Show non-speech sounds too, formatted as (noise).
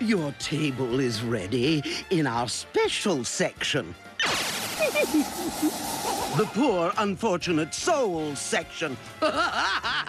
Your table is ready in our special section. (laughs) the poor, unfortunate soul section. (laughs)